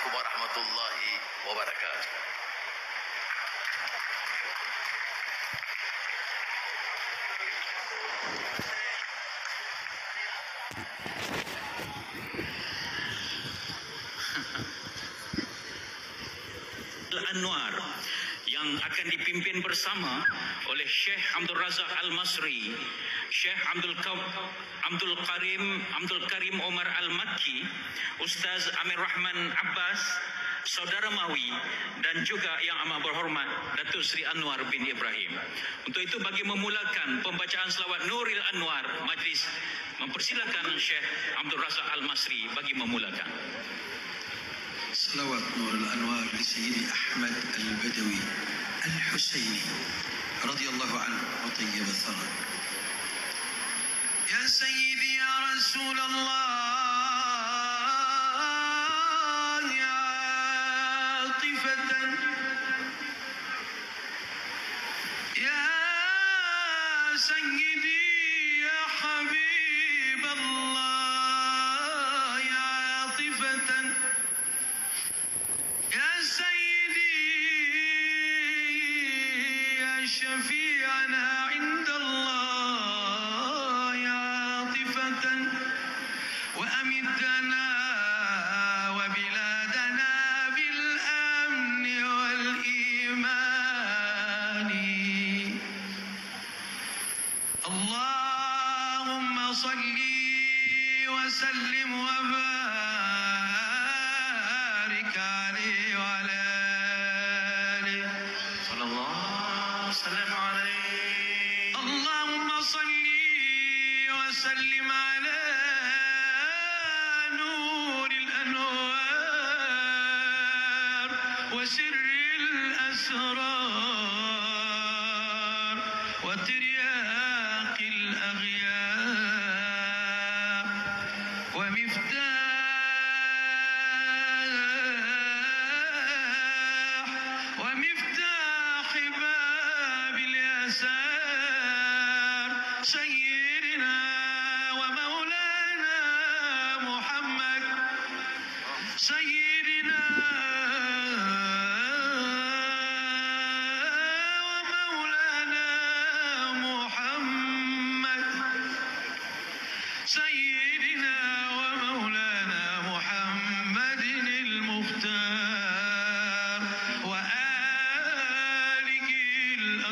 Assalamualaikum warahmatullahi wabarakatuh. Al-Anwar yang akan dipimpin bersama oleh Syekh Abdul Razak Al-Masri, Syekh Abdul Ka- Abdul Karim Abdul Karim Omar Al-Makki, Ustaz Amir Rahman Abbas, Saudara Mawi dan juga yang amat berhormat Datuk Seri Anwar bin Ibrahim. Untuk itu bagi memulakan pembacaan selawat Nuril Anwar, majlis mempersilakan Syekh Abdul Razak Al-Masri bagi memulakan. صلوات نور الأنوار لسيدي أحمد البدوي الحسيني رضي الله عنه وطيب الثرى يا سيدي يا رسول الله يا عاطفة يا سيدي وأمدنا وترياق الأغيار ومفتاح ومفتاح باب اليسار سيدنا ومولانا محمد سيدنا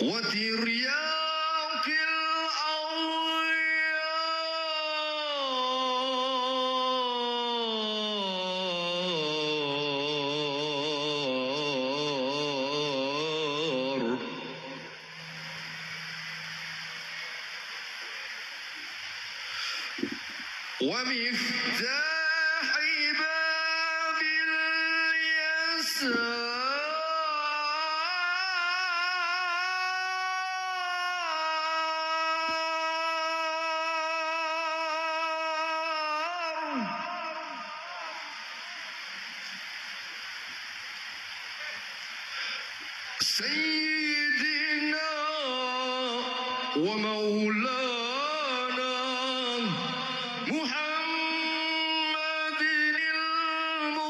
وترياق ومفتاح سيدنا ومولانا محمد المختار.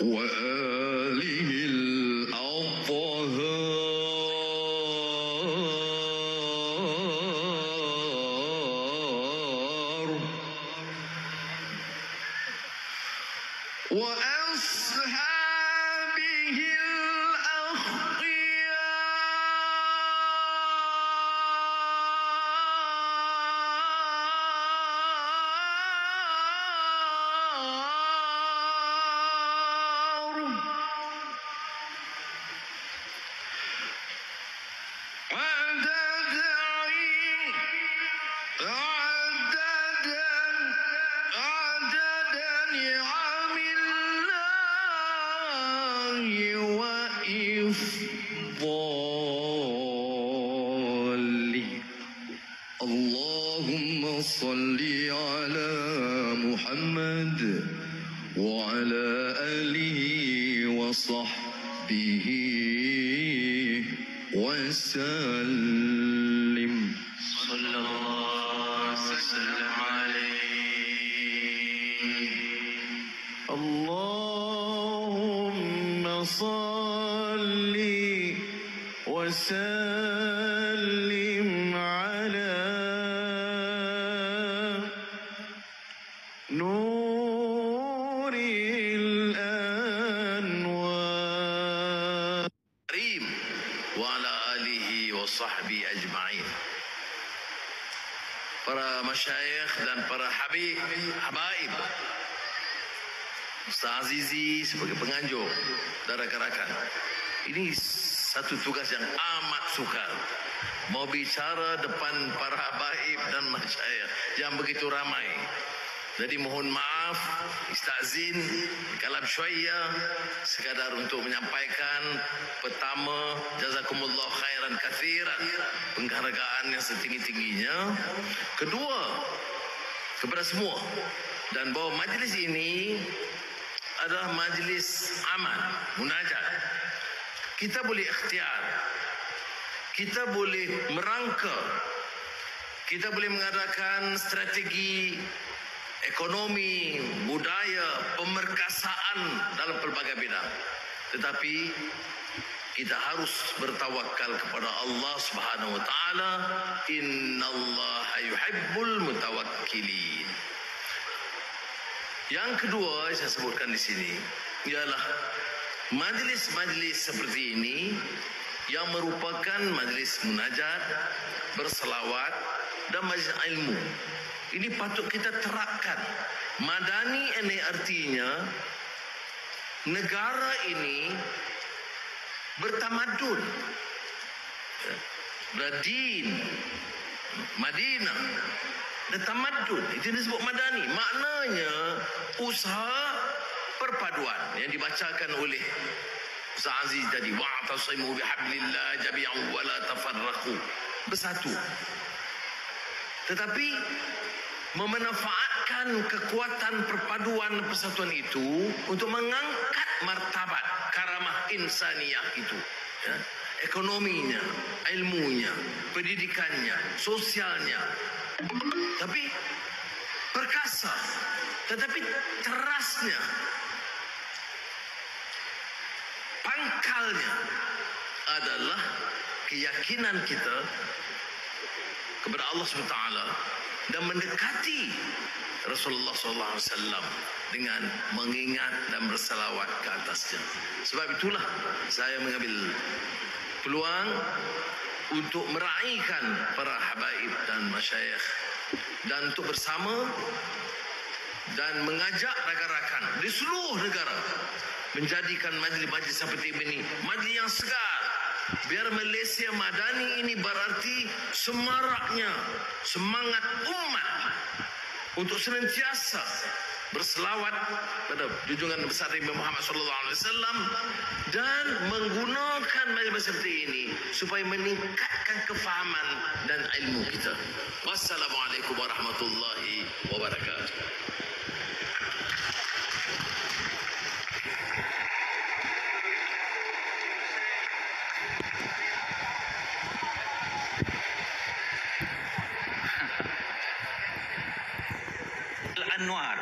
وآله وأصحابه اللهم صل على محمد وعلى آله وصحبه وسلم. صلى الله وسلم عليه. اللهم صل وسلم. Alihi wa sahbihi ajma'in. Para masyayikh dan para habib, habaib. Ustaz Azizi sebagai penganjur dan rakan-rakan. Ini satu tugas yang amat sukar. Mau bicara depan para habaib dan masyayikh yang begitu ramai. Jadi mohon maaf, istazin, kalam syuaya, sekadar untuk menyampaikan pertama, jazakumullah khairan kathiran, penghargaan yang setinggi-tingginya. Kedua, kepada semua. Dan bahawa majlis ini adalah majlis aman, munajat. Kita boleh ikhtiar. Kita boleh merangka. Kita boleh mengadakan strategi ekonomi, budaya, pemerkasaan dalam pelbagai bidang. Tetapi kita harus bertawakal kepada Allah Subhanahu wa taala. Innallaha yuhibbul mutawakkilin. Yang kedua saya sebutkan di sini ialah majlis-majlis seperti ini yang merupakan majlis munajat, berselawat dan majlis ilmu. Ini patut kita terapkan. Madani ini artinya negara ini bertamadun. Berdin. Madinah. Dan tamadun. Itu disebut madani. Maknanya usaha perpaduan yang dibacakan oleh Ustaz Aziz tadi. Wa'tasimu bihablillah jami'an wa la tafarraqu. Bersatu. Tetapi memanfaatkan kekuatan perpaduan persatuan itu untuk mengangkat martabat karamah insaniyah itu ya. ekonominya ilmunya pendidikannya sosialnya tapi perkasa tetapi terasnya pangkalnya adalah keyakinan kita kepada Allah SWT dan mendekati Rasulullah SAW dengan mengingat dan bersalawat ke atasnya. Sebab itulah saya mengambil peluang untuk meraihkan para habaib dan masyayikh dan untuk bersama dan mengajak rakan-rakan di seluruh negara menjadikan majlis-majlis seperti ini majlis yang segar biar Malaysia Madani ini berarti semaraknya semangat umat untuk senantiasa berselawat pada junjungan besar Nabi Muhammad sallallahu alaihi wasallam dan menggunakan majlis seperti ini supaya meningkatkan kefahaman dan ilmu kita. Wassalamualaikum warahmatullahi wabarakatuh. Al-Anwar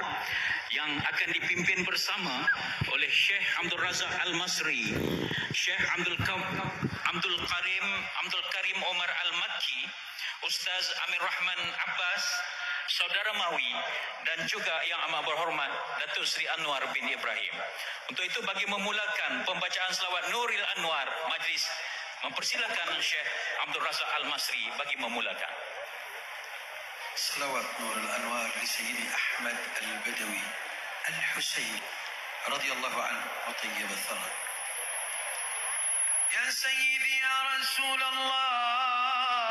yang yang akan dipimpin bersama oleh Syekh Abdul Razak Al-Masri, Syekh Abdul, Kam, Abdul Karim Abdul Karim Omar Al-Makki, Ustaz Amir Rahman Abbas, Saudara Mawi dan juga yang amat berhormat Datuk Seri Anwar bin Ibrahim. Untuk itu bagi memulakan pembacaan selawat Nuril Anwar Majlis mempersilakan Syekh Abdul Razak Al-Masri bagi memulakan. Selawat Nuril Anwar di sini Ahmad Al-Badawi. الحسين رضي الله عنه وطيب الثرى. يا سيدي يا رسول الله